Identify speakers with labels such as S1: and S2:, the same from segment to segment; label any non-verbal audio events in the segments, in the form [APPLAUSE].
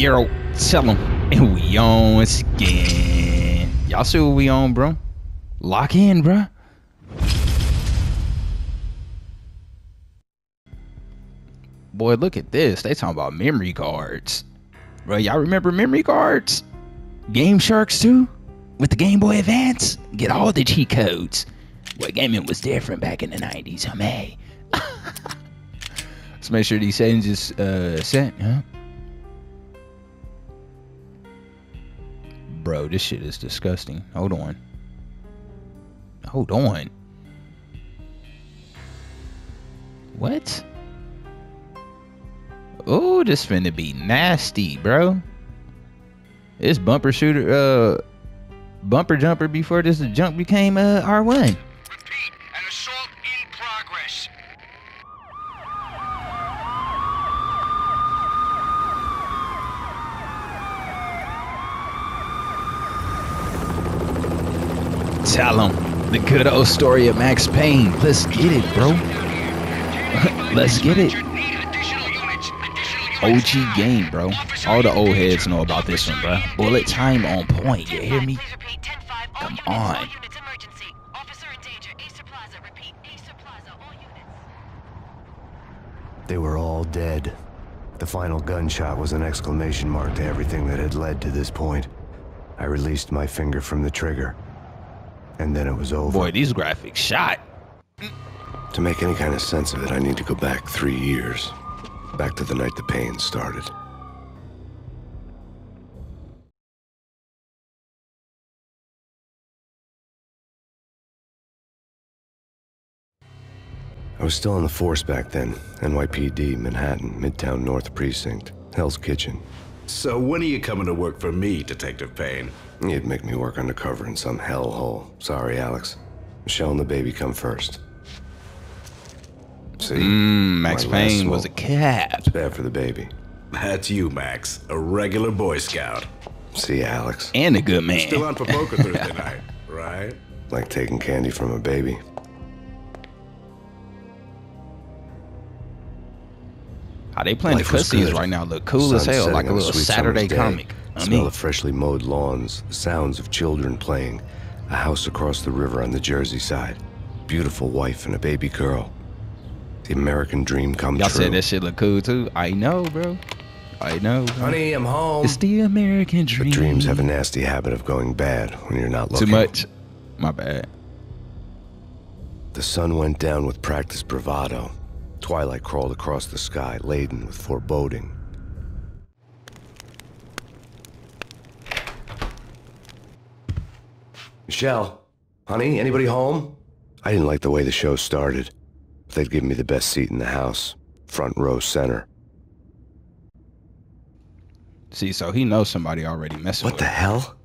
S1: Euro, tell them. And we on again. Y'all see what we on, bro? Lock in, bro. Boy, look at this. They talking about memory cards. Bro, y'all remember memory cards? Game Sharks too? With the Game Boy Advance? Get all the cheat codes. Well, gaming was different back in the 90s, huh, May? Let's [LAUGHS] make sure these settings is uh, set, huh? Bro, this shit is disgusting. Hold on. Hold on. What? Oh, this finna be nasty, bro. This bumper shooter, uh, bumper jumper before this jump became uh, R1.
S2: Repeat, an assault in progress.
S1: Tell him the good old story of Max Payne. Let's get it, bro. [LAUGHS] Let's get it. OG game, bro. All the old heads know about this one, bro. Bullet time on point. You hear me? Come on.
S3: They were all dead. The final gunshot was an exclamation mark to everything that had led to this point. I released my finger from the trigger. And then it was over.
S1: Boy, these graphics shot.
S3: To make any kind of sense of it, I need to go back three years. Back to the night the pain started. I was still on the force back then. NYPD, Manhattan, Midtown North Precinct, Hell's Kitchen.
S4: So when are you coming to work for me, Detective Payne?
S3: You'd make me work undercover in some hellhole. Sorry, Alex. Michelle and the baby come first. See?
S1: Mm, Max
S3: My
S1: Payne was a cat.
S3: It's bad for the baby.
S4: That's you, Max. A regular Boy Scout.
S3: See, Alex.
S1: And a good man.
S4: Still on for poker [LAUGHS] Thursday night, right?
S3: Like taking candy from a baby.
S1: How they playing the
S3: Life was
S1: cutscenes
S3: good.
S1: right now look cool as hell, like a little Saturday
S3: comic. day.
S1: Comic. I
S3: Smell
S1: mean,
S3: of freshly mowed lawns, the sounds of children playing, a house across the river on the Jersey side, beautiful wife and a baby girl. The American dream come
S1: y'all
S3: true.
S1: said that shit look cool too. I know, bro. I know. bro.
S3: Honey, I'm home.
S1: It's the American
S3: But
S1: dream.
S3: dreams have a nasty habit of going bad when you're not looking.
S1: too much. My bad.
S3: The sun went down with practiced bravado. Twilight crawled across the sky, laden with foreboding. Michelle, honey, anybody home? I didn't like the way the show started. But they'd given me the best seat in the house, front row center.
S1: See, so he knows somebody already messing
S3: What
S1: with
S3: What
S1: the
S3: hell?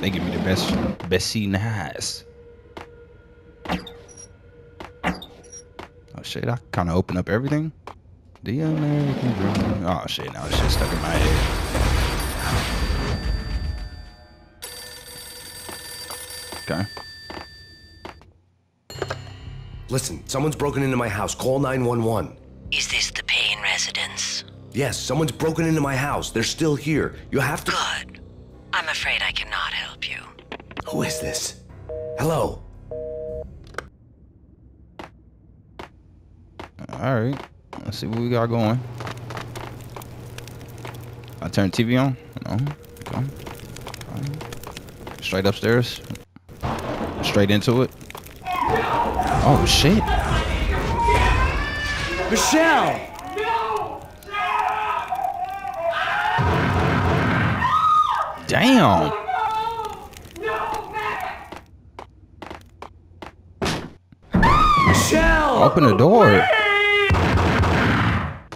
S1: They give me the best, best seat in the house. Oh shit! I kind of open up everything. The American dream. Oh shit! Now it's just stuck in my head. Okay.
S3: Listen, someone's broken into my house. Call 911.
S5: Is this the Payne residence?
S3: Yes, someone's broken into my house. They're still here. You have to.
S5: Good. I'm afraid I cannot help you.
S3: Who is this? Hello?
S1: All right. Let's see what we got going. I turn TV on. No. Okay. Alright. Straight upstairs. Straight into it. Oh shit.
S3: Michelle!
S1: Damn.
S3: Michelle!
S1: Open the door.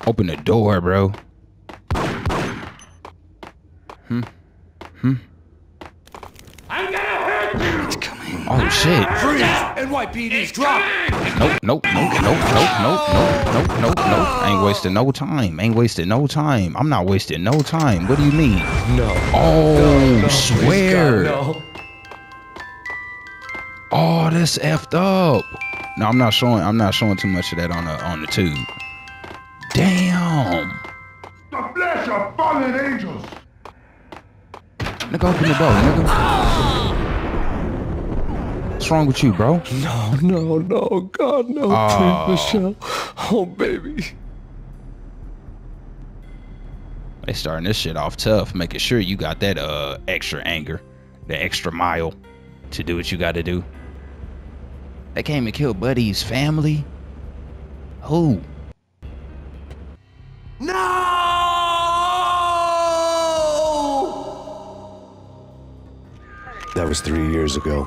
S1: Open the door, bro. Hmm. Hmm. Oh shit.
S3: Freeze! NYPD's drop!
S1: Nope, nope, nope, nope, nope, nope, nope, nope, nope, nope. Ain't wasting no time. Ain't wasting no time. I'm not wasting no time. What do you mean?
S3: No.
S1: Oh,
S3: Please,
S1: swear.
S3: God, no.
S1: Oh, that's effed up. No, I'm not showing. I'm not showing too much of that on the on the tube. Damn.
S6: bunch of fallen angels.
S1: Nigga, open the door, nigga. Oh. What's wrong with you, bro?
S7: No, no, no, God, no,
S1: Oh.
S7: please, Michelle. Oh, baby.
S1: They starting this shit off tough, making sure you got that uh extra anger, the extra mile to do what you got to do. They came and killed Buddy's family. Who? No!
S3: That was three years ago.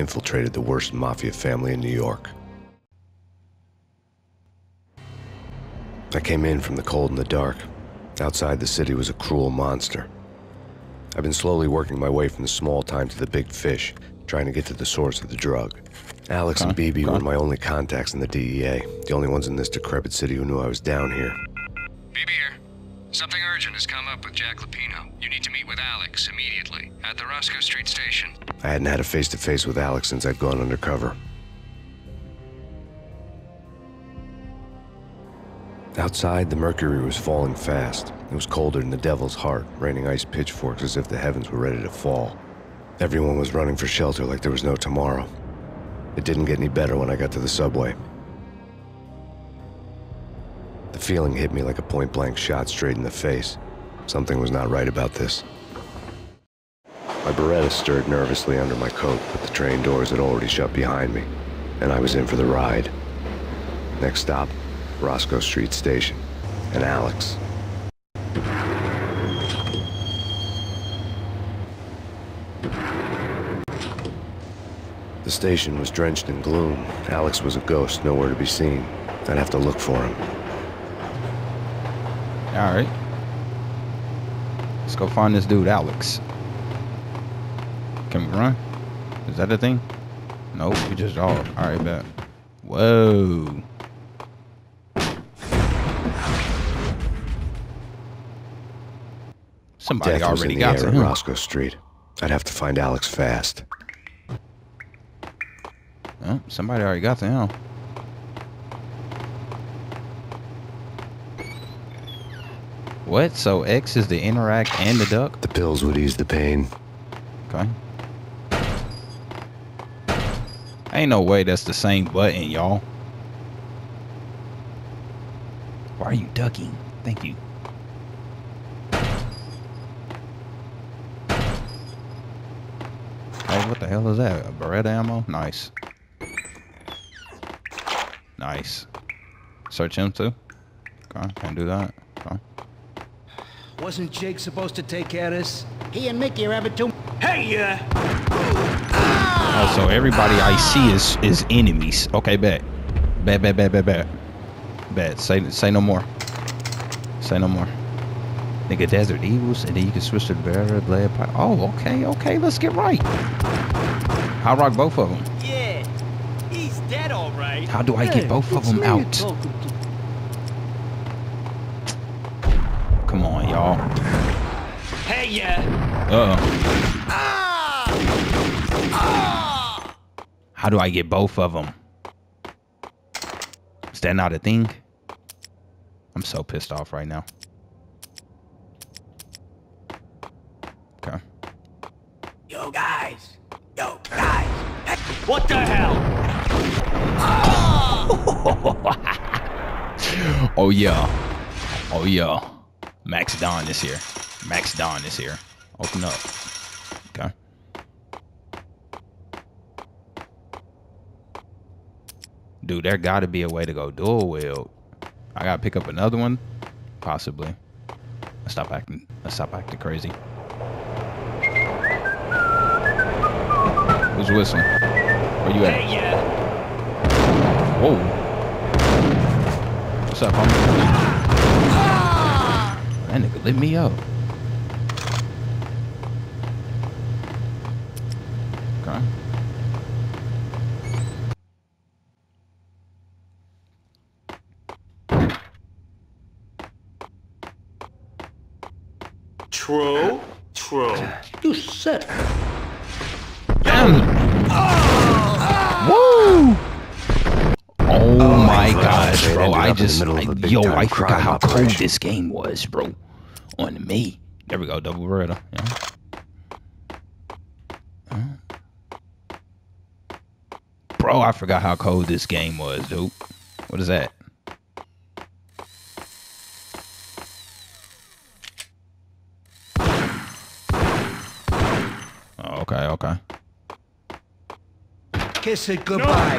S3: infiltrated the worst mafia family in New York. I came in from the cold and the dark. Outside the city was a cruel monster. I've been slowly working my way from the small time to the big fish, trying to get to the source of the drug. Alex and BB
S1: okay.
S3: were my only contacts in the DEA, the only ones in this decrepit city who knew I was down here.
S8: BB here. Something urgent has come up with Jack Lupino. You need to meet with Alex immediately at the Roscoe Street station.
S3: I hadn't had a face to face with Alex since I'd gone undercover. Outside, the mercury was falling fast. It was colder than the devil's heart, raining ice pitchforks as if the heavens were ready to fall. Everyone was running for shelter like there was no tomorrow. It didn't get any better when I got to the subway. The feeling hit me like a point blank shot straight in the face. Something was not right about this. My Beretta stirred nervously under my coat, but the train doors had already shut behind me, and I was in for the ride. Next stop, Roscoe Street Station, and Alex. The station was drenched in gloom. Alex was a ghost, nowhere to be seen. I'd have to look for him.
S1: All right. Let's go find this dude, Alex. Can we run? Is that a thing? Nope, we just jog. All right, bet. Whoa. Somebody
S3: Death was in
S1: already
S3: the
S1: got
S3: air
S1: to him.
S3: Roscoe Street. I'd have to find Alex fast.
S1: Oh, somebody already got to him. What? So X is the interact and the duck?
S3: The pills would ease the pain.
S1: Okay. Ain't no way that's the same button, y'all. Why are you ducking? Thank you. Hey, what the hell is that? A Beretta ammo? Nice. Nice. Search him too. Okay, can't do that. Okay.
S9: Wasn't Jake supposed to take care of this? He and Mickey are having too. Hey, uh,
S1: Oh, so everybody I see is is enemies. Okay, bet. Bet, bet, bet, bet, bet. Bet. Say say no more. Say no more. Nigga, Desert Eagles, and then you can switch to the Better Blade Pi- Oh, okay, okay, let's get right. I'll rock both of them.
S9: yeah, he's dead, all right.
S1: How do I get both of them out? Come on, y'all.
S9: Hey,
S1: Uh. How do I get both of them? Is that not a thing? I'm so pissed off right now. Okay.
S9: Yo, guys. Yo, guys. What the hell? [LAUGHS]
S1: Oh yeah. Oh yeah. Max Don is here. Max Don is here. Open up. Okay. Dude, there gotta be a way to go dual wield. I gotta pick up another one? Possibly. Let's stop acting let's stop acting crazy. Who's whistling? Where you at?
S9: Yeah.
S1: Whoa. What's up, homie? That nigga lit me up.
S9: You sick.
S1: Damn. Woo! Oh, oh my gosh,
S3: they
S1: bro! I
S3: up the
S1: just,
S3: middle of a
S1: I-
S3: big
S1: yo, I forgot
S3: crime
S1: how cold
S3: operation.
S1: this game was, bro. On me. There we go, double Beretta. Yeah. Huh? Bro, I forgot how cold this game was, dude. What is that? Oh, okay, okay.
S9: Kiss it goodbye.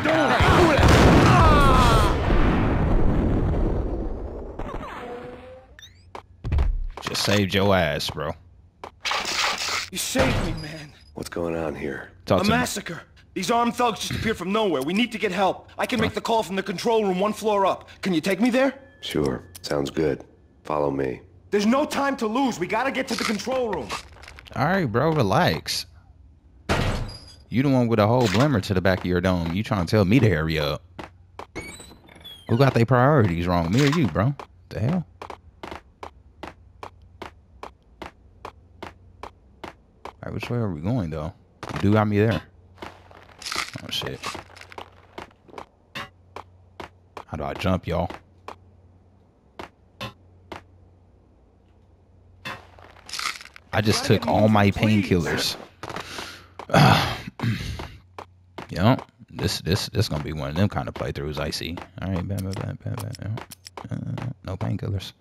S1: Just saved your ass, bro.
S6: You saved me, man.
S3: What's going on here?
S1: Talk
S6: a
S1: to me.
S6: massacre. These armed thugs just appeared from nowhere. We need to get help. I can make the call from the control room one floor up. Can you take me there?
S3: Sure. Sounds good. Follow me.
S6: There's no time to lose. We gotta get to the control room.
S1: All right, bro, relax. You the one with a whole blimmer to the back of your dome. You trying to tell me to hurry up? Who got their priorities wrong? Me or you, bro? The hell? All right, which way are we going though? You do got me there. Oh shit. How do I jump, y'all? I just took all my painkillers. [SIGHS] [SIGHS] [CLEARS THROAT] yeah, this this this gonna be one of them kind of playthroughs I see. All right, bam, bam, bam, bam, bam. Uh, no painkillers.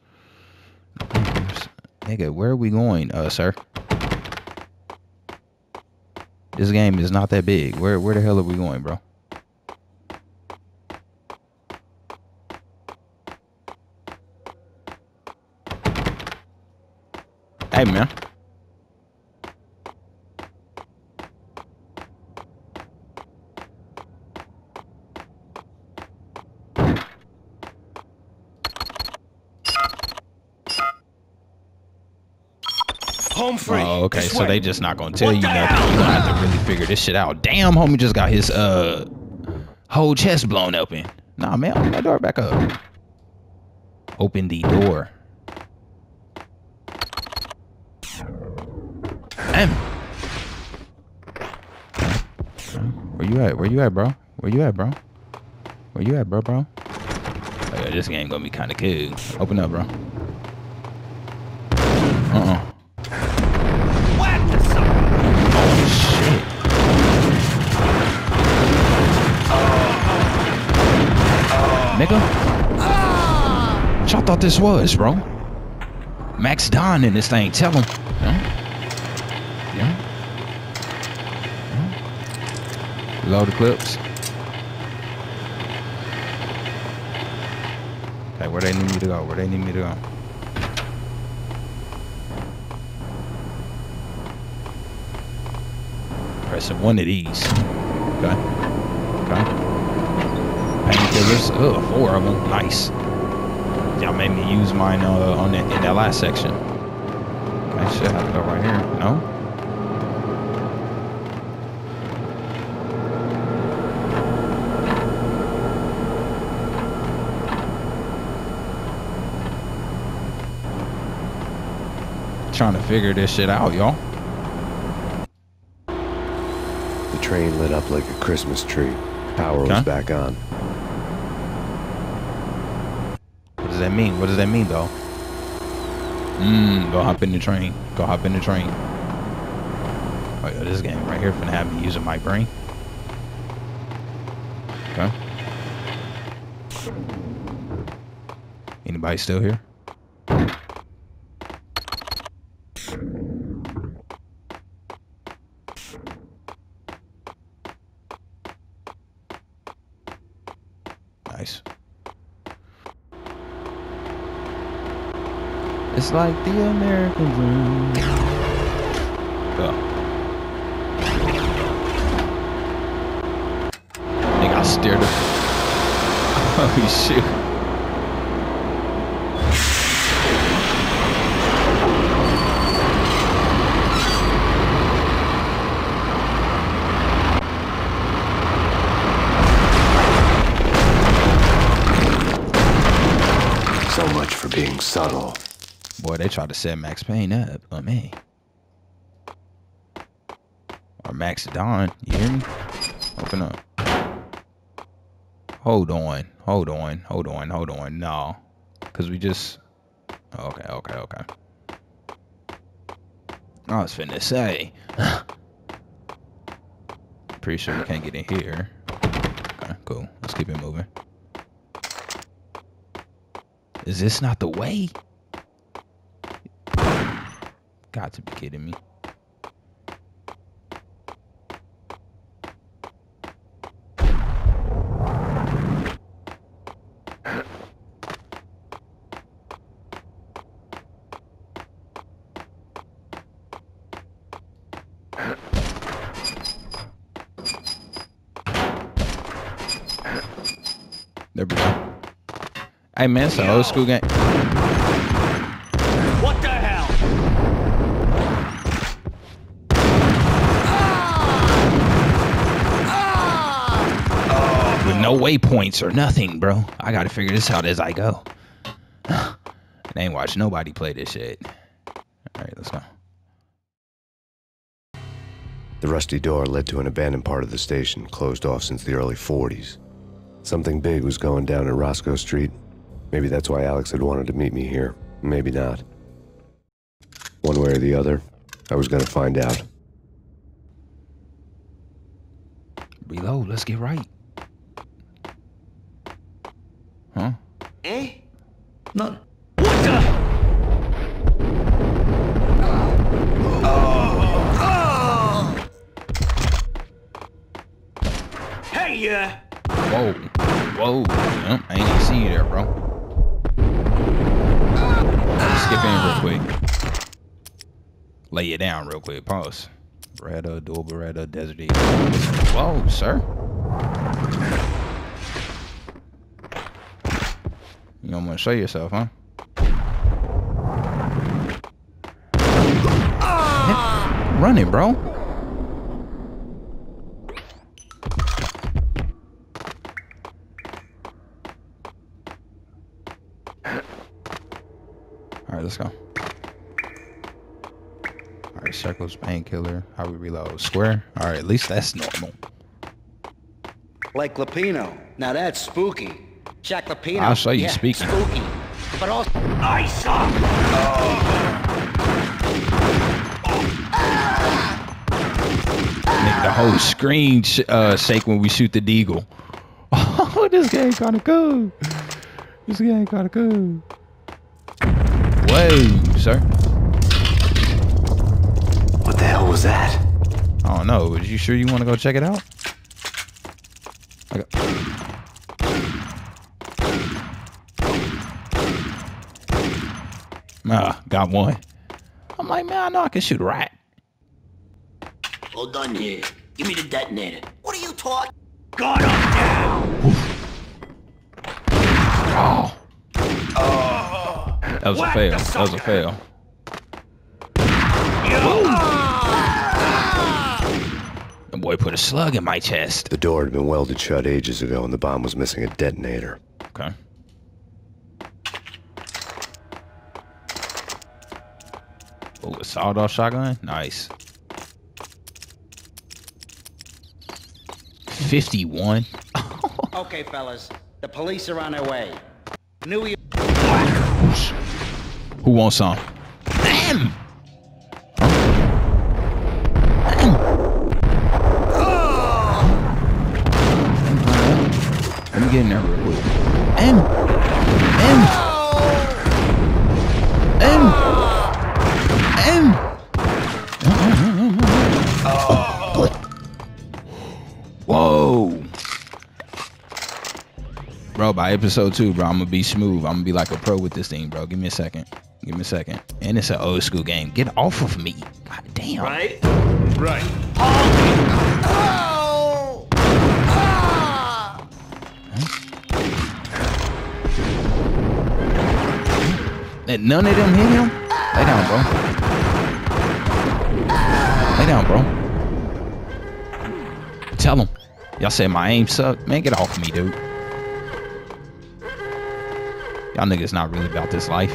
S1: No painkillers. Nigga, where are we going, uh, sir? This game is not that big. Where where the hell are we going, bro? Hey, man.
S6: Home free.
S1: Oh, okay. So they just not gonna tell
S6: What
S1: you nothing.
S6: hell?
S1: You gonna have to really figure this shit out. Damn, homie just got his uh whole chest blown open. Nah, man, open that door back up. Open the door. Damn. Where you at? Where you at, bro? Where you at, bro? Where you at, bro, bro? Oh, yeah, this game gonna be kind of cool. Open up, bro. Uh-uh. Thought this was, bro? Max Don in this thing. Tell him. Yeah? Yeah? Yeah? Load the clips. Okay, where they need me to go? Where they need me to go? Pressing one of these. Okay. Okay. Painkillers. Ugh, four of them. Nice. Y'all made me use mine uh, on that in that last section. I should have to go right here. No. Trying to figure this shit out, y'all.
S3: The train lit up like a Christmas tree. Power
S1: Okay.
S3: was back on.
S1: What does that mean? What does that mean, though? Mmm, go hmm. hop in the train. Go hop in the train. Oh, this game right here finna have me using my brain. Okay. Anybody still here? like the American dream. Oh. I think I stared it. Oh, shoot.
S3: so much for being subtle.
S1: Boy, they tried to set Max Payne up on me. Or Max Don, you hear me? Open up. Hold on, hold on, hold on, hold on. No, cause we just. Okay, okay, okay. I was finna say. [SIGHS] Pretty sure we can't get in here. Okay, cool. Let's keep it moving. Is this not the way? Got to be kidding me. There we go. Hey man, it's an old school game. Waypoints or nothing, bro. I gotta figure this out as I go. [SIGHS] I ain't watch nobody play this shit. All right, let's go.
S3: The rusty door led to an abandoned part of the station, closed off since the early 40s. Something big was going down at Roscoe Street. Maybe that's why Alex had wanted to meet me here. Maybe not. One way or the other, I was gonna find out.
S1: Reload. Let's get right. Huh?
S9: Eh? No. What the? Hey, uh,
S1: Whoa. Whoa. Yep, I ain't even see you there, bro. Skip in real quick. Lay it down real quick. Pause. Beretta, dual Beretta, Desert Eagle. Whoa, sir. You don't want to show yourself, huh? Run it, bro. All right, let's go. All right, circles, painkiller. How we reload? Square. All right, at least that's normal.
S9: like Lupino. Now that's spooky. Jack Lupino.
S1: I'll show you
S9: yeah,
S1: speaking.
S9: Spooky. But also, I suck.
S1: Make the whole screen sh- uh, shake when we shoot the deagle. [LAUGHS] Oh, this game kind of cool. This game kind of cool. Whoa, sir.
S3: What the hell was that?
S1: I don't know. Is you sure you want to go check it out? Okay. Ah, got one. I'm like, man, I know I can shoot a rat.
S9: Hold on here. Give me the detonator. What are you talking? Got him now.
S1: Oh. That was a fail. That was a fail. The boy put a slug in my chest.
S3: The door had been welded shut ages ago and the bomb was missing a detonator.
S1: Okay. Oh, a sawed-off shotgun? Nice. 51? [LAUGHS]
S9: Okay, fellas. The police are on their way. New York.
S1: Who wants some? Damn! Let me get in there real quick. M! M! M! Bro, by episode two, bro, I'm gonna be smooth. I'm gonna be like a pro with this thing, bro. Give me a second. Give me a second. And it's an old school game. Get off of me. God damn.
S7: Right?
S6: Right. Oh.
S1: And none of them hit him? Lay down, bro. Lay down, bro. Tell him. Y'all say my aim sucked. Man, get off of me, dude. I think niggas not really about this life.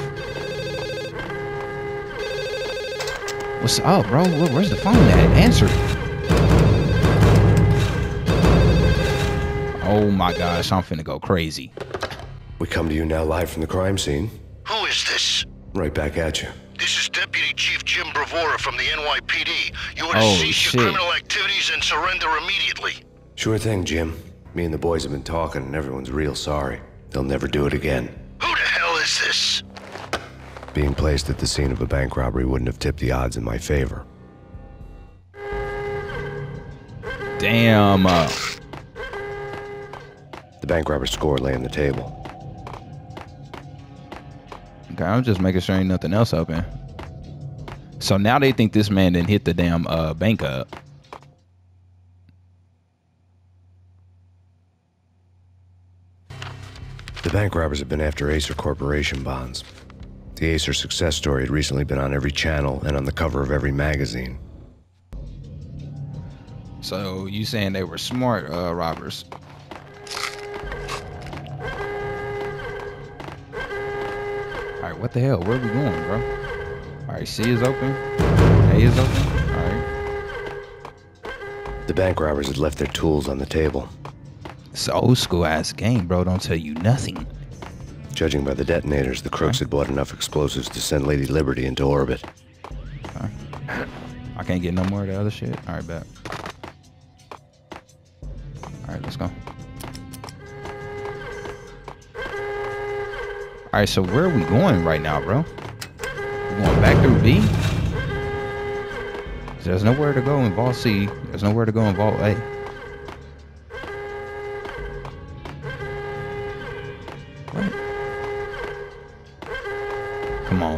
S1: What's up, bro? Where's the phone at? Answer. Oh my gosh, I'm finna go crazy.
S3: We come to you now live from the crime scene.
S10: Who is this?
S3: Right back at you.
S10: This is Deputy Chief Jim Bravura from the NYPD. You are
S1: oh, to
S10: cease
S1: shit.
S10: your criminal activities and surrender immediately.
S3: Sure thing, Jim. Me and the boys have been talking, and everyone's real sorry. They'll never do it again. Being placed at the scene of a bank robbery wouldn't have tipped the odds in my favor.
S1: Damn. Uh,
S3: The bank robber's score lay on the table.
S1: okay, I'm just making sure ain't nothing else open. So now they think this man didn't hit the damn uh, bank up.
S3: The bank robbers have been after Aesir Corporation bonds. The Aesir success story had recently been on every channel and on the cover of every magazine.
S1: So you saying they were smart uh, robbers? All right, what the hell? Where are we going, bro? All right, C is open. A is open. All right.
S3: The bank robbers had left their tools on the table.
S1: It's an old school ass game, bro. Don't tell you nothing.
S3: Judging by the detonators, the crooks had bought enough explosives to send Lady Liberty into orbit.
S1: I can't get no more of the other shit. All right, bet. All right, let's go. All right, so where are we going right now, bro? We going back through B? There's nowhere to go in Vault C. There's nowhere to go in Vault A.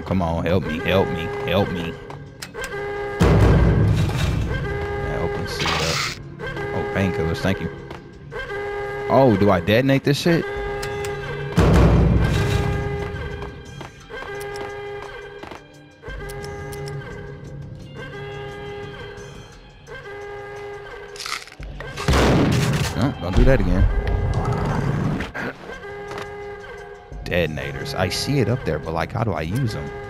S1: Come on, help me, help me, help me. Yeah, open C up. Oh, painkillers, thank you. Oh, do I detonate this shit? Don't do that again. Detonators. I see it up there, but like, how do I use them?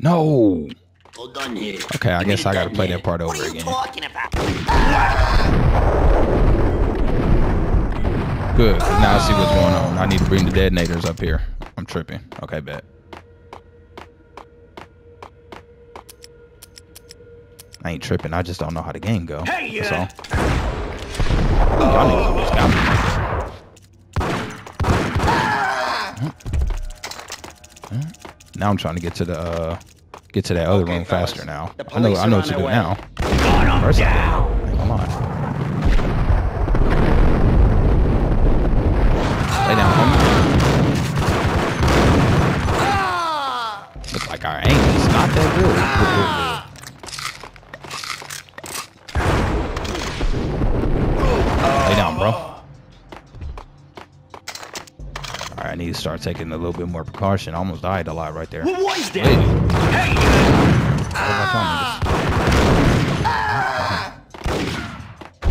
S1: No.
S9: All done here.
S1: Okay, I
S9: Give
S1: guess I gotta play
S9: detonator.
S1: that part over again.
S9: What
S1: over
S9: are you
S1: again.
S9: talking about?
S1: Good. 'cause Now I see what's going on. I need to bring the detonators up here. I'm tripping. Okay, bet. I ain't tripping. I just don't know how the game go.
S7: Hey,
S1: That's
S7: uh,
S1: all. Y'all niggas Now I'm trying to get to the uh, get to that other
S6: Okay,
S1: room
S6: fellas.
S1: faster now. I know I know what to do
S6: way.
S1: now. First,
S7: down.
S1: come on. Lay down, start taking a little bit more precaution. I almost died a lot right there.
S7: What was that? Hey,
S1: am I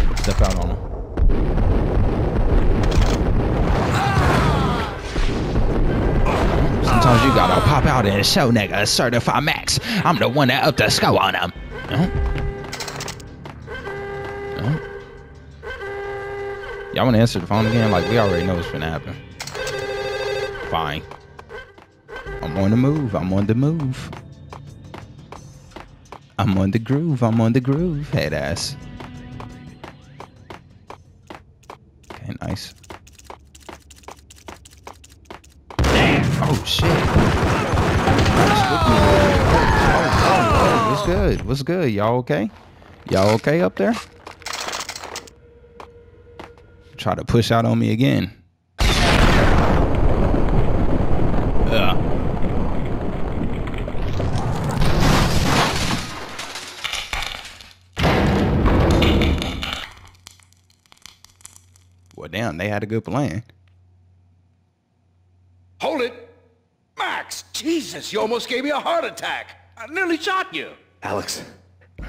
S1: you? Step out on him. Sometimes you gotta pop out and show nigga certified max. I'm the one that up the score on him. Y'all wanna answer the phone again? Like we already know what's gonna happen. Fine. I'm on the move. I'm on the move. I'm on the groove. I'm on the groove. Head ass. Okay, nice. Oh shit. Oh, oh, what's good? What's good? Y'all okay? Y'all okay up there? Try to push out on me again. Well, damn, they had a good plan.
S4: Hold it! Max! Jesus, you almost gave me a heart attack! I nearly shot you!
S3: Alex,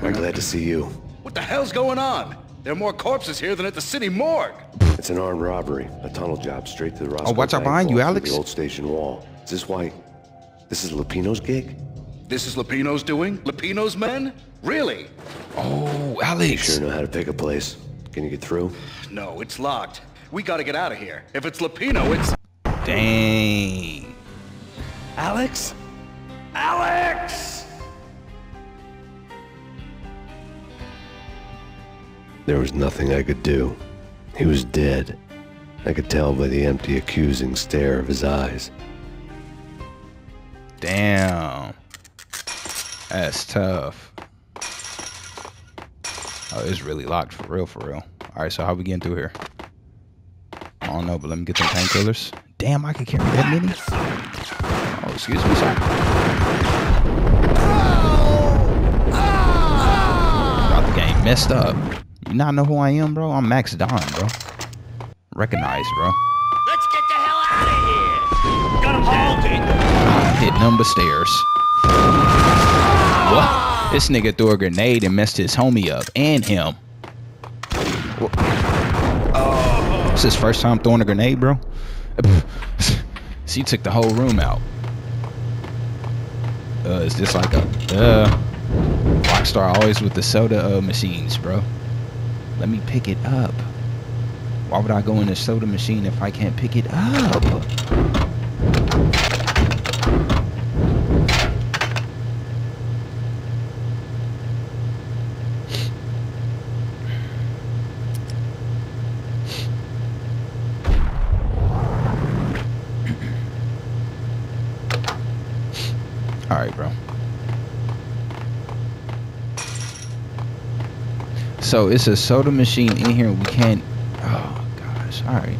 S3: I'm glad to see you.
S4: What the hell's going on? There are more corpses here than at the city morgue.
S3: It's an armed robbery, a tunnel job straight to the Roscoe
S1: Oh, watch out behind you, Alex.
S3: The old station wall. Is this why? This is Lupino's gig?
S4: This is Lupino's doing? Lupino's men? Really?
S1: Oh, Alex.
S3: You sure know how to pick a place. Can you get through?
S4: No, it's locked. We gotta get out of here. If it's Lupino, it's...
S1: Dang.
S4: Alex? Alex!
S3: There was nothing I could do. He was dead. I could tell by the empty, accusing stare of his eyes.
S1: Damn. That's tough. Oh, it's really locked for real, for real. All right, so how we getting through here? I don't know, but let me get some painkillers. Damn, I can carry that many. Oh, excuse me, sir. Got the game messed up. You not know who I am, bro? I'm Max Don, bro. Recognize, bro.
S9: Let's get the hell out of here! Got him halted!
S1: Hit number stairs. What? This nigga threw a grenade and messed his homie up and him. It's his first time throwing a grenade, bro. [LAUGHS] she took the whole room out. Uh, is this like a uh Rockstar always with the soda uh, machines, bro? Let me pick it up. Why would I go in the soda machine if I can't pick it up? All right, bro. So it's a soda machine in here. We can't. Oh gosh. All right.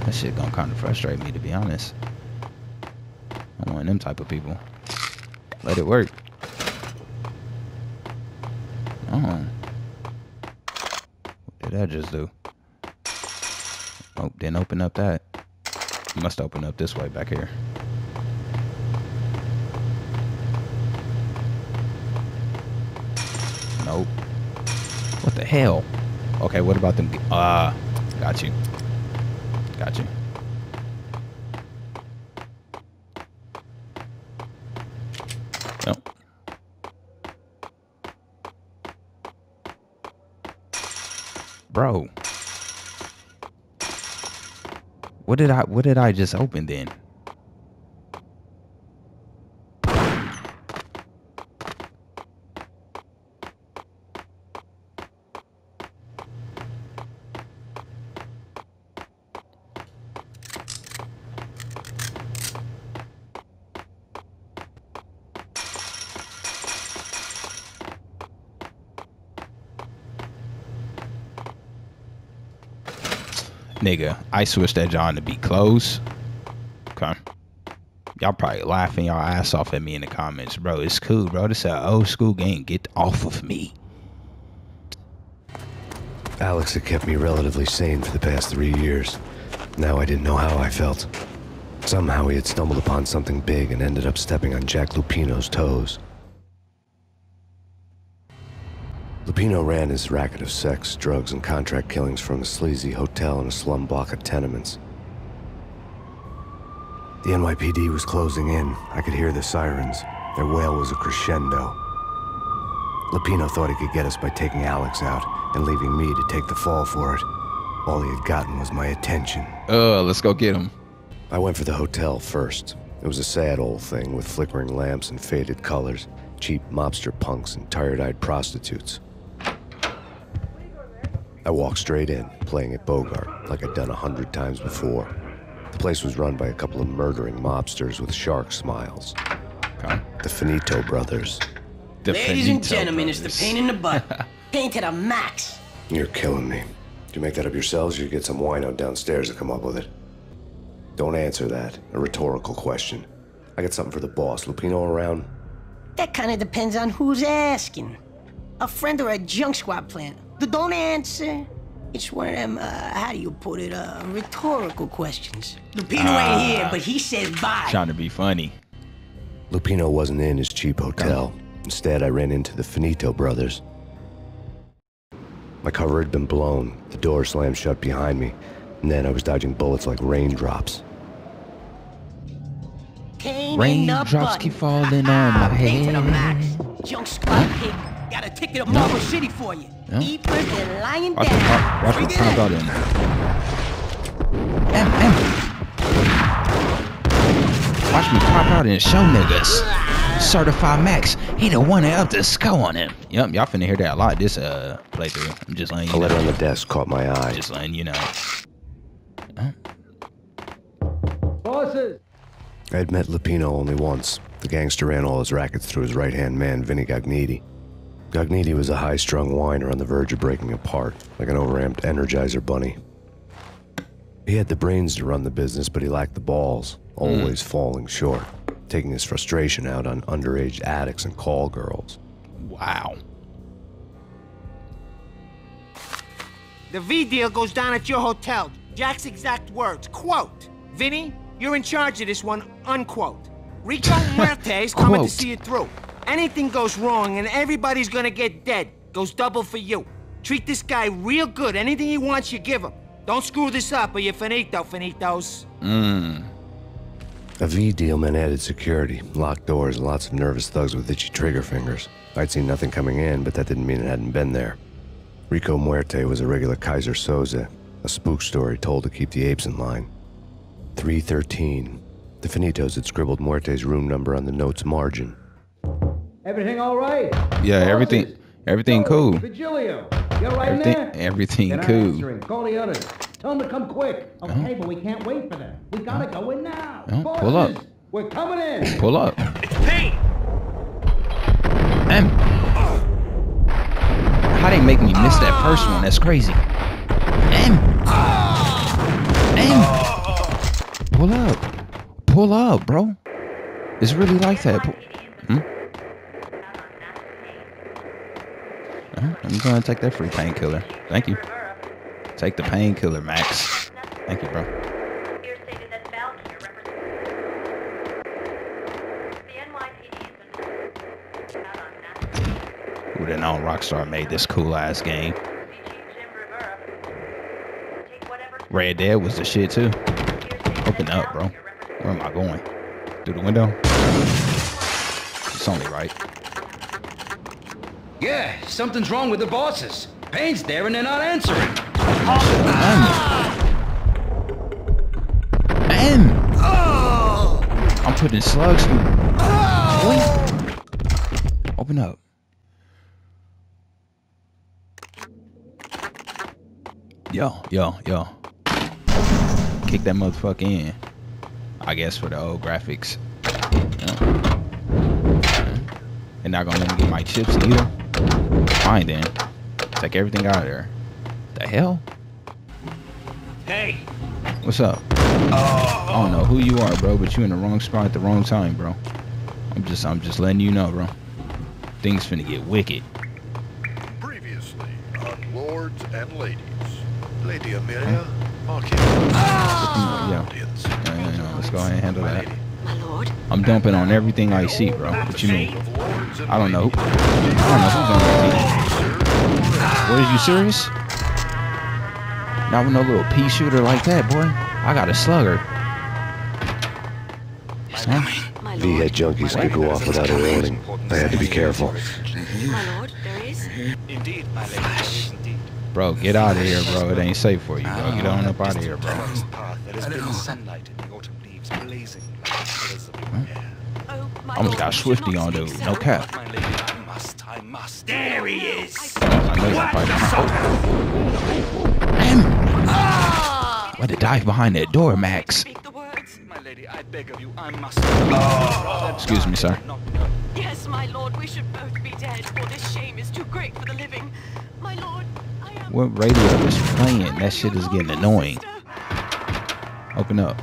S1: That shit gonna kind of frustrate me to be honest. I'm one of them type of people. Let it work. Oh. What did I just do? Oh, didn't open up that. Must open up this way back here. Nope. What the hell? Okay, what about them? Ah, uh, got you. Got you. Nope. Bro. What did I what did I just open then? Nigga, I switched that John to be close. Okay. Y'all probably laughing y'all ass off at me in the comments, bro. It's cool, bro. This is an old school game. Get off of me.
S3: Alex had kept me relatively sane for the past three years. Now I didn't know how I felt. Somehow he had stumbled upon something big and ended up stepping on Jack Lupino's toes. Lupino ran his racket of sex, drugs, and contract killings from a sleazy hotel in a slum block of tenements. The NYPD was closing in. I could hear the sirens. Their wail was a crescendo. Lupino thought he could get us by taking Alex out and leaving me to take the fall for it. All he had gotten was my attention.
S1: Uh, let's go get him.
S3: I went for the hotel first. It was a sad old thing with flickering lamps and faded colors, cheap mobster punks and tired-eyed prostitutes. I walked straight in, playing at Bogart, like I'd done a hundred times before. The place was run by a couple of murdering mobsters with shark smiles.
S1: Okay.
S3: The Finito brothers.
S1: The
S9: Ladies and
S1: Finito
S9: gentlemen, it's the pain in the butt. [LAUGHS] pain to the max.
S3: You're killing me. Do you make that up yourselves or you get some wino downstairs to come up with it? Don't answer that. A rhetorical question. I got something for the boss. Lupino around?
S9: That kind of depends on who's asking. A friend or a junk squad plant. D- Don't answer. It's one of them, uh, how do you put it, uh, rhetorical questions. Lupino
S1: Ah.
S9: ain't here, but he says bye.
S1: Trying to be funny.
S3: Lupino wasn't in his cheap hotel. Instead, I ran into the Finito brothers. My cover had been blown, the door slammed shut behind me, and then I was dodging bullets like raindrops.
S9: Cane
S1: Raindrops
S9: in the button.
S1: keep falling on my
S9: Pay to the
S1: head.
S9: Junk squad pig. Got a ticket to Marble City for you.
S1: Yeah.
S9: Eat first and lying
S1: Watch
S9: down.
S1: me, watch, watch me pop out in there. Em, em. Watch me pop out and show niggas. Certified Max. He the one that up the skull on him. Yep, y'all finna hear that a lot this uh playthrough. I'm just letting you
S3: A
S1: you
S3: letter on the desk caught my eye.
S1: Just letting you know.
S4: Bosses!
S3: I had met Lupino only once. The gangster ran all his rackets through his right-hand man, Vinny Gognitti. Gognitti was a high-strung whiner on the verge of breaking apart, like an overamped Energizer bunny. He had the brains to run the business, but he lacked the balls, always hmm. falling short, taking his frustration out on underage addicts and call girls.
S1: Wow.
S11: The V deal goes down at your hotel. Jack's exact words. Quote, Vinny, you're in charge of this one, unquote. Rico [LAUGHS] Muerte is
S1: coming
S11: to see it through. Anything goes wrong and everybody's gonna get dead. Goes double for you. Treat this guy real good. Anything he wants, you give him. Don't screw this up or you're finito, finitos.
S1: Mmm.
S3: A V deal meant added security, locked doors, and lots of nervous thugs with itchy trigger fingers. I'd seen nothing coming in, but that didn't mean it hadn't been there. Rico Muerte was a regular Keyser Soze, a spook story told to keep the apes in line. 313. The Finitos had scribbled Muerte's room number on the note's margin.
S4: Everything all right?
S1: Yeah, everything everything cool.
S4: Vigilio, you all right in
S1: Everything
S4: there?
S1: everything cool.
S4: Call the others. Tell them to come quick.
S12: Okay, but we can't wait for them. We gotta go in now.
S1: Yeah, pull up.
S4: We're coming in.
S1: Pull up.
S11: It's Pain!
S1: Em. How they make me miss that first one? That's crazy. Em. Em. Pull up. Pull up, bro. It's really like that. Hmm? Uh, I'm gonna take that free painkiller. Thank you. Take the painkiller, Max. Thank you, bro. Who have known Rockstar made this cool ass game? Red Dead was the shit too. Open up, bro. Where am I going? Through the window? It's only right.
S4: Yeah, something's wrong with the bosses. Payne's there and they're not answering.
S1: I'm putting slugs through. Boy. Open up. Yo, yo, yo. Kick that motherfucker in. I guess for the old graphics. Yeah. They're not gonna let me get my chips either. Fine then. Take everything out of there. The hell?
S11: Hey!
S1: What's up? Oh. I don't know who you are, bro, but you in the wrong spot at the wrong time, bro. I'm just, I'm just letting you know, bro. Things finna get wicked.
S10: Previously on Lords and Ladies. Lady Amelia, okay.
S1: Yeah. Yeah, yeah, yeah. Let's go ahead and handle that.
S5: My lord?
S1: I'm dumping on everything I see, bro. What you mean? I don't know. I don't know who's on that team. What, are you serious? Not with no little pea shooter like that, boy. I got a slugger. Huh?
S3: V had junkies could go off without a warning. I had to be careful.
S5: My lord, there is?
S13: Indeed, my lady, there is indeed.
S1: Bro, get out of here, bro. It ain't safe for you, bro. Get on up out of here, bro.
S13: Path, there has been sunlight in the autumn leaves blazing like the colors of your hair.
S5: Oh, my
S1: Almost got Swifty on dude. No cap.
S13: I must, I must.
S11: There he is!
S1: I know you're fighting. Damn. Why to dive behind that door, Max?
S5: Speak the words.
S13: My lady, I beg of you, I.
S1: Excuse me, sir.
S5: Yes, my lord, we should both be dead, for this shame is too great for the living. My lord, I am...
S1: What radio is playing? That shit is getting annoying. Open up.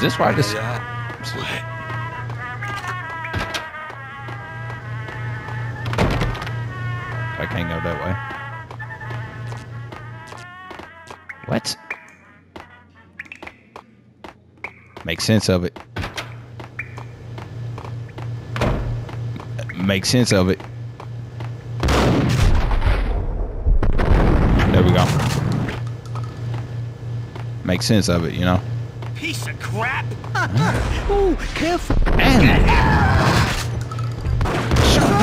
S13: You're gonna die.
S1: Is this why this? Stupid. I can't go that way. What? Make sense of it. Make sense of it. There we go. Make sense of it, you know?
S11: Piece of crap! [LAUGHS]
S1: Ooh, careful. Damn. Shut up,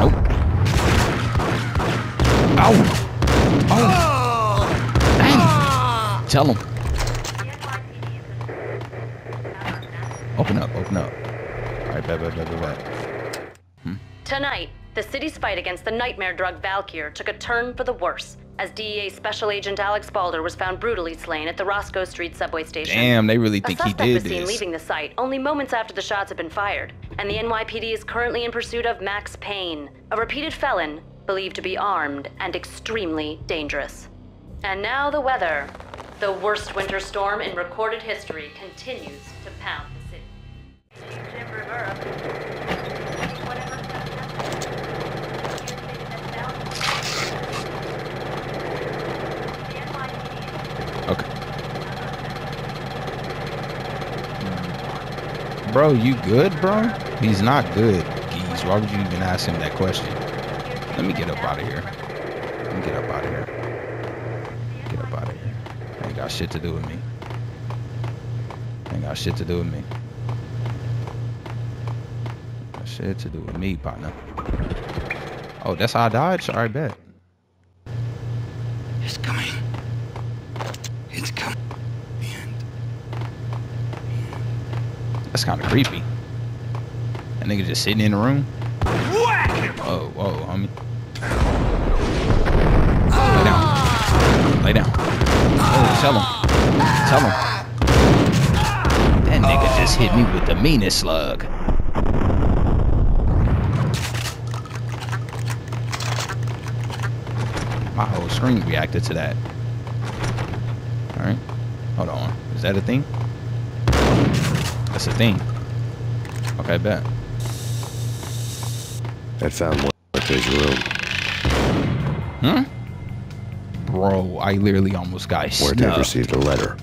S1: Nope. Ow. Oh. Dang. Tell him. Open up, open up. All right, bet, bet, bet, bet, bet. Hmm?
S14: Tonight, the city's fight against the nightmare drug Valkyr took a turn for the worse as DEA Special Agent Alex Balder was found brutally slain at the Roscoe Street subway station.
S1: Damn, they really think he
S14: suspect
S1: did
S14: was seen leaving the site only moments after the shots had been fired, and the NYPD is currently in pursuit of Max Payne, a repeated felon believed to be armed and extremely dangerous. And now the weather. The worst winter storm in recorded history continues to pound the city. Jim Rivera.
S1: Bro, you good, bro? He's not good, Geez, Why would you even ask him that question? Let me get up out of here. Let me get up out of here. Get up out of here. Ain't got shit to do with me. Ain't got shit to do with me. Got shit to do with me, partner. Oh, that's how I died? Sorry, bet. Creepy. That nigga just sitting in the room. Whoa, oh, whoa, homie. Lay down. Lay down. Oh, tell him. Tell him. That nigga just hit me with the meanest slug. My whole screen reacted to that. Alright. Hold on. Is that a thing? That's a thing. Okay, bet.
S3: I'd found Muerte's room.
S1: Huh? Bro, I literally almost got
S3: Muerte
S1: snuffed.
S3: received a letter.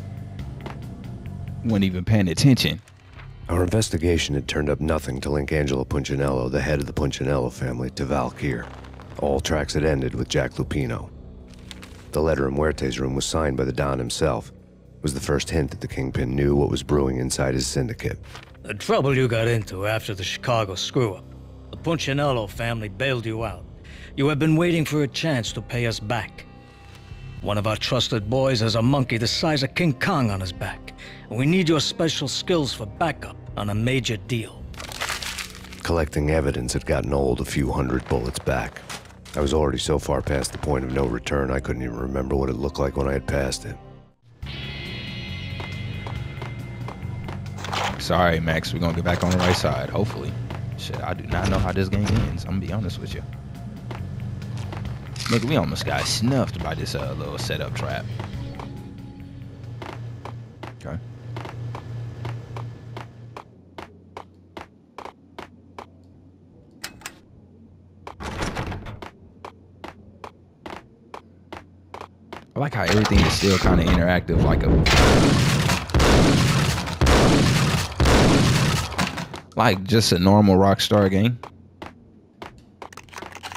S1: Wasn't even paying attention.
S3: Our investigation had turned up nothing to link Angelo Punchinello, the head of the Punchinello family, to Valkyr. All tracks had ended with Jack Lupino. The letter in Muerte's room was signed by the Don himself. It was the first hint that the Kingpin knew what was brewing inside his syndicate.
S15: The trouble you got into after the Chicago screw-up. The Punchinello family bailed you out. You have been waiting for a chance to pay us back. One of our trusted boys has a monkey the size of King Kong on his back. And we need your special skills for backup on a major deal.
S3: Collecting evidence had gotten old a few hundred bullets back. I was already so far past the point of no return, I couldn't even remember what it looked like when I had passed it.
S1: Sorry, Max. We're gonna get back on the right side. Hopefully. Shit, I do not know how this game ends. I'm gonna be honest with you. Nigga, we almost got snuffed by this uh, little setup trap. Okay. I like how everything is still kind of interactive, like a like just a normal Rockstar game.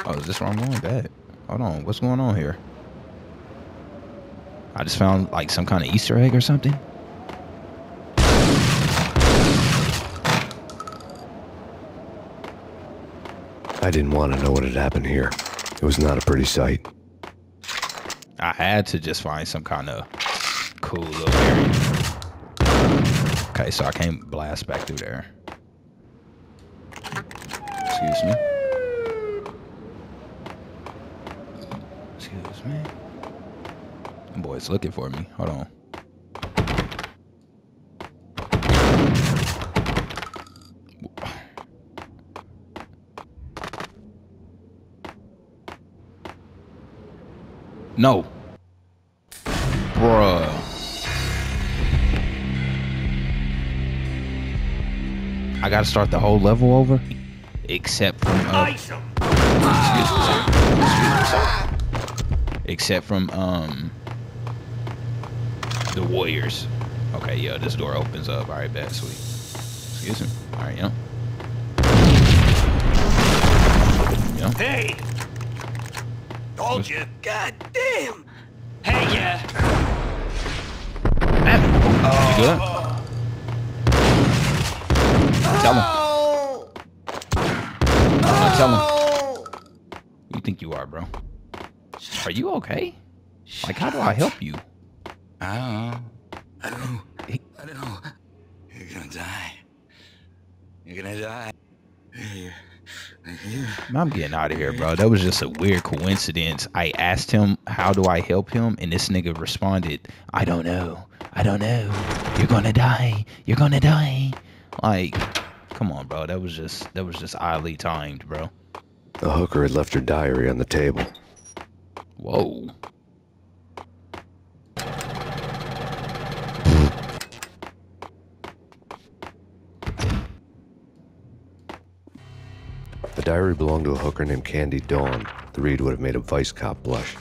S1: Oh, is this where I'm going? Bad. Hold on, what's going on here? I just found like some kind of Easter egg or something.
S3: I didn't want to know what had happened here. It was not a pretty sight.
S1: I had to just find some kind of cool little area. Okay, so I can't blast back through there. Excuse me. Excuse me. Them Boy's looking for me. Hold on. No. Bruh. I gotta start the whole level over? Except from up. Excuse me, sir. Excuse me. Except from um the Warriors. Okay, yeah, this door opens up. All right, bad, sweet. Excuse me. All right, yeah. Yeah.
S9: Hey! Told you. God damn! Hey, yeah.
S1: You good? Tell him. You think you are, bro? Are you okay? Like, how do I help you?
S9: I don't know. I don't know. I don't know. You're gonna die. You're gonna die.
S1: I'm getting out of here, bro. That was just a weird coincidence. I asked him, how do I help him? And this nigga responded, I don't know. I don't know. You're gonna die. You're gonna die. Like, come on, bro. That was just that was just oddly timed, bro.
S3: The hooker had left her diary on the table.
S1: Whoa.
S3: The diary belonged to a hooker named Candy Dawn. The read would have made a vice cop blush.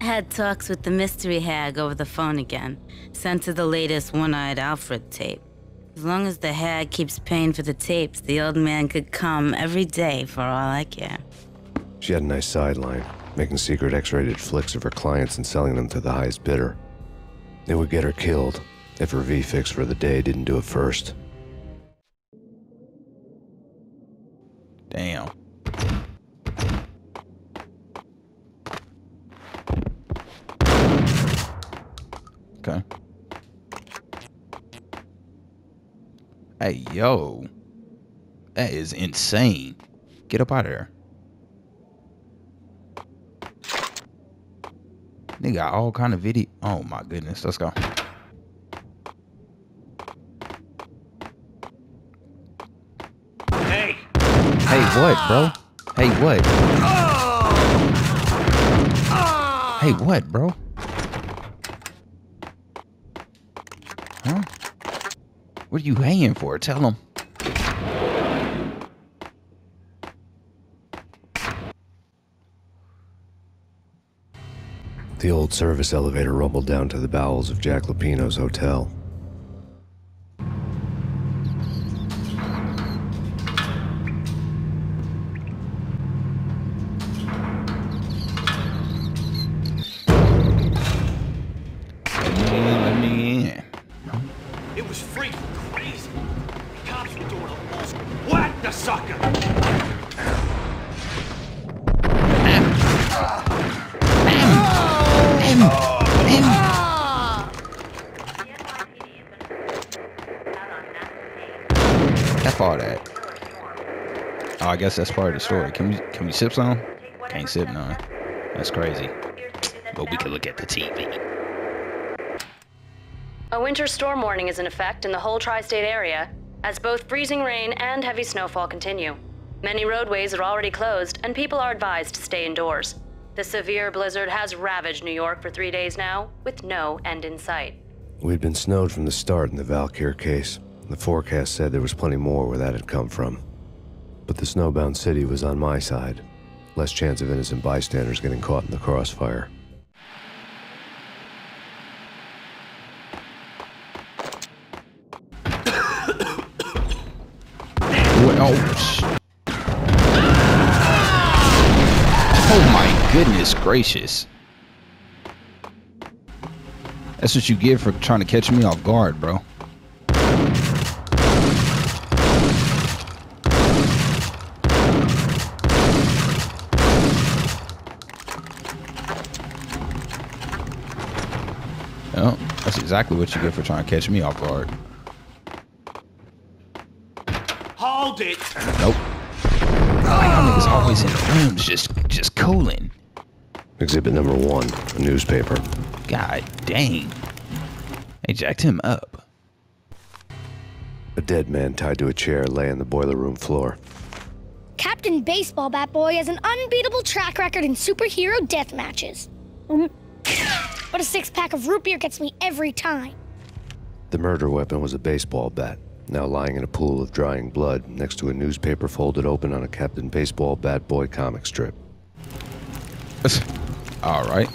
S16: Had talks with the mystery hag over the phone again. Sent her the latest One Eyed Alfred tape. As long as the hag keeps paying for the tapes, the old man could come every day for all I care.
S3: She had a nice sideline, making secret X-rated flicks of her clients and selling them to the highest bidder. It would get her killed if her V-fix for the day didn't do it first.
S1: Damn. Okay. Hey, yo. That is insane. Get up out of there. They got all kind of video. Oh my goodness. Let's go.
S9: Hey!
S1: Hey, what, bro? Hey, what? Hey, what, bro? Huh? What are you hanging for? Tell him.
S3: The old service elevator rumbled down to the bowels of Jack Lupino's hotel.
S1: That. Oh, I guess that's part of the story. Can we can we sip some? Can't sip none. That's crazy. But we can look at the TV.
S14: A winter storm warning is in effect in the whole tri state area, as both freezing rain and heavy snowfall continue. Many roadways are already closed, and people are advised to stay indoors. The severe blizzard has ravaged New York for three days now, with no end in sight.
S3: We'd been snowed from the start in the Valkyr case. The forecast said there was plenty more where that had come from. But the snowbound city was on my side. Less chance of innocent bystanders getting caught in the crossfire.
S1: Oh, oh my goodness gracious. That's what you get for trying to catch me off guard, bro. Well, that's exactly what you get for trying to catch me off guard.
S9: Hold it!
S1: Nope. Why y'all always in rooms just just cooling?
S3: Exhibit number one, a newspaper.
S1: God dang. They jacked him up.
S3: A dead man tied to a chair lay on the boiler room floor.
S17: Captain Baseball Bat Boy has an unbeatable track record in superhero death matches. Um, but a six pack of root beer gets me every time.
S3: The murder weapon was a baseball bat. Now lying in a pool of drying blood next to a newspaper folded open on a Captain Baseball Bat Boy comic strip. [LAUGHS]
S1: All right.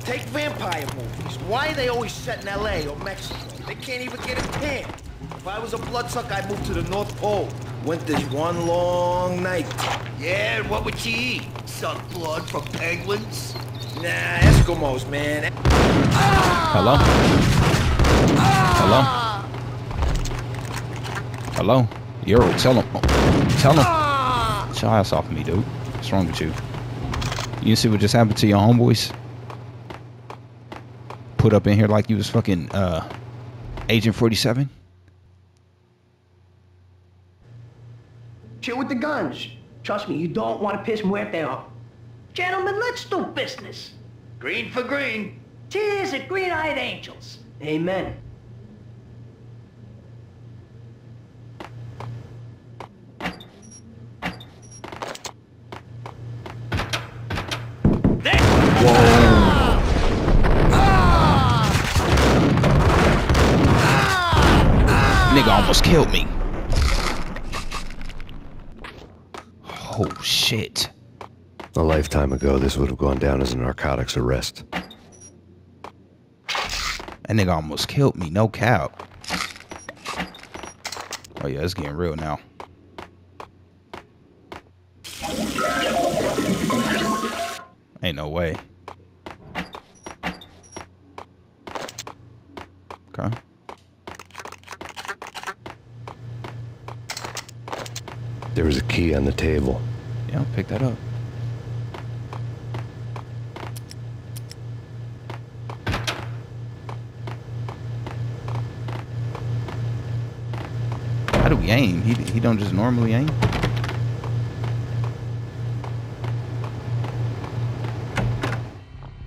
S11: Take vampire movies. Why are they always set in L.A. or Mexico? They can't even get a tan. If I was a bloodsucker, I'd move to the North Pole. Winter's one long night.
S18: Yeah, and what would you eat? Suck blood from penguins?
S11: Nah, Eskimos, man.
S1: Hello? Hello? Hello? Yo, tell him. Tell him. Get your ass off me, dude. What's wrong with you? You see what just happened to your homeboys? Put up in here like you was fucking uh Agent 47?
S12: Chill with the guns. Trust me, you don't want to piss Muerte off. Gentlemen, let's do business.
S18: Green for green.
S12: Tears of green-eyed angels. Amen.
S1: Almost killed me. Oh shit.
S3: A lifetime ago, this would have gone down as a narcotics arrest.
S1: That nigga almost killed me, no cap. Oh yeah, it's getting real now. Ain't no way. Okay.
S3: There was a key on the table.
S1: Yeah, I'll pick that up. How do we aim? He, he don't just normally aim?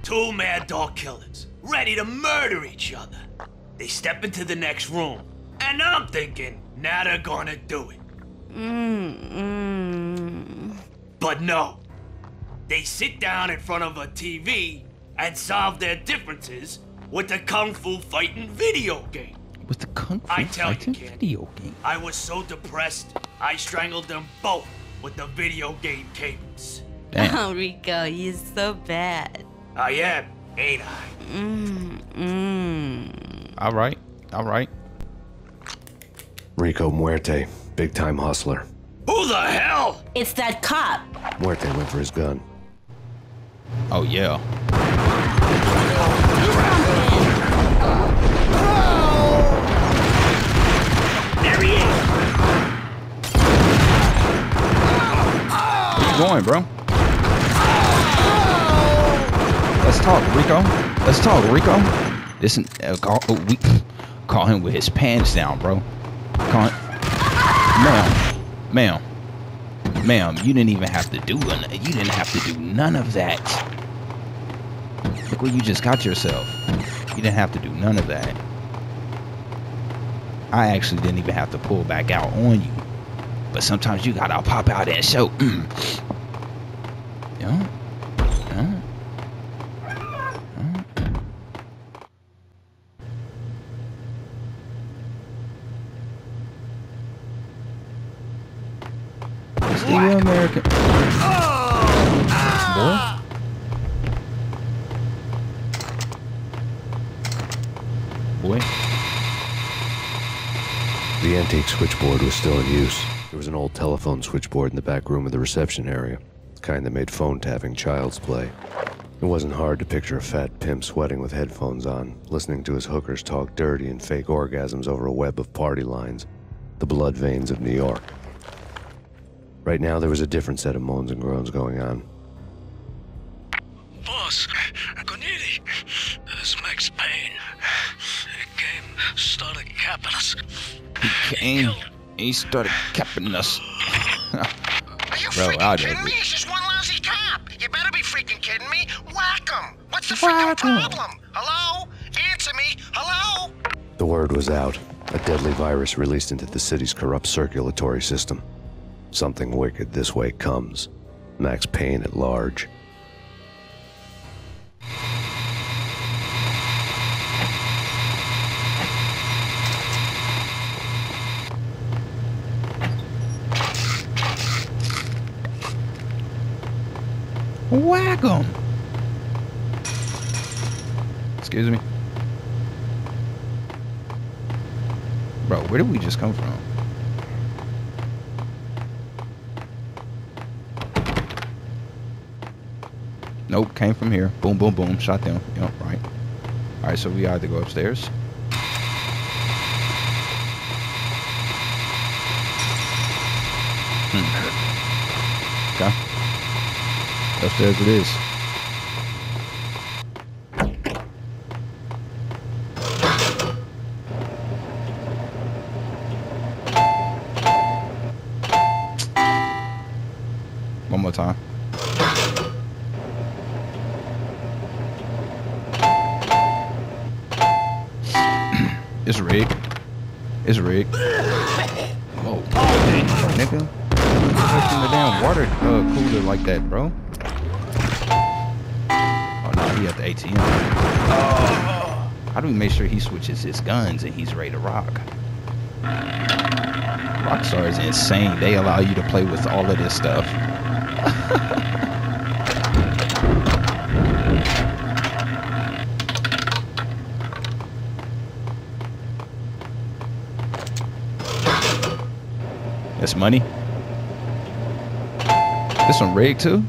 S18: Two mad dog killers, ready to murder each other. They step into the next room, and I'm thinking, now they're gonna do it.
S16: Mm-mm.
S18: But no. They sit down in front of a TV and solve their differences with the Kung Fu fighting video game.
S1: With the Kung Fu
S18: I tell you,
S1: fighting
S18: kid,
S1: video game?
S18: I was so depressed, I strangled them both with the video game cables.
S1: Damn.
S16: Oh, [LAUGHS] Rico, you're so bad.
S18: I am, ain't I?
S16: Mm-mm.
S1: All right. All right.
S3: Rico Muerte, big time hustler.
S18: Who the hell?
S16: It's that cop.
S3: Muerte went for his gun.
S1: Oh yeah.
S18: There he is.
S1: Where you going, bro? Let's talk, Rico. Let's talk, Rico. Listen, uh, call, uh, we call him with his pants down, bro. Call him, ma'am, ma'am, ma'am. You didn't even have to do none. You didn't have to do none of that. Look what you just got yourself. You didn't have to do none of that. I actually didn't even have to pull back out on you. But sometimes you gotta pop out and show. mm. [CLEARS THROAT] Yeah.
S3: Switchboard was still in use. There was an old telephone switchboard in the back room of the reception area, the kind that made phone tapping child's play. It wasn't hard to picture a fat pimp sweating with headphones on, listening to his hookers talk dirty and fake orgasms over a web of party lines, the blood veins of New York. Right now, there was a different set of moans and groans going on.
S9: Boss, Gognitti, this is Max Payne. He came, started capping us.
S1: He came. He started capping us. Bro, I did
S10: kidding me? It's just one lousy cap. You better be freaking kidding me. Whack 'em. What's the freaking problem? Hello? Answer me. Hello?
S3: The word was out a deadly virus released into the city's corrupt circulatory system. Something wicked this way comes. Max Payne at large.
S1: Whack him. Excuse me. Bro, where did we just come from? Nope, came from here. Boom, boom, boom. Shot them. Yep, right. All right, so we either go upstairs. Okay. Upstairs it is. He switches his guns and he's ready to rock? Rockstar is insane. They allow you to play with all of this stuff. [LAUGHS] That's money. This one rigged too?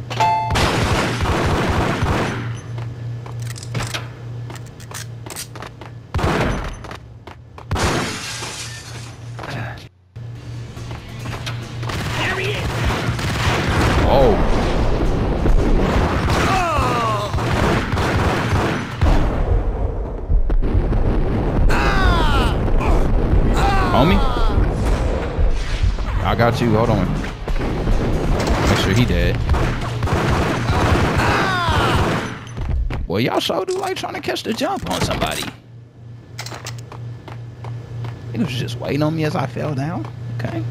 S1: You. Hold on. Make sure he dead. Boy, y'all sure do like trying to catch the jump on somebody. He was just waiting on me as I fell down. Okay.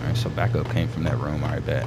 S1: Alright, so backup came from that room. Alright, bet.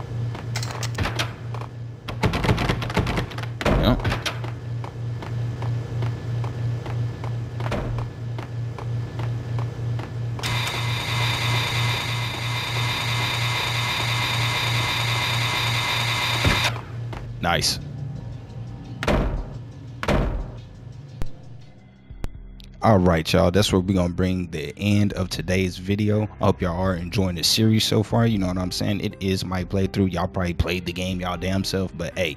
S1: All right, y'all. That's where we're gonna bring the end of today's video. I hope y'all are enjoying the series so far. You know what I'm saying? It is my playthrough. Y'all probably played the game y'all damn self, but hey,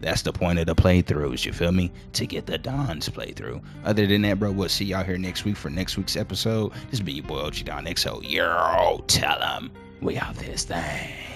S1: that's the point of the playthroughs. You feel me? To get the Don's playthrough. Other than that, bro, we'll see y'all here next week for next week's episode. This be your boy OG Don XO. Yo, tell 'em we have this thing.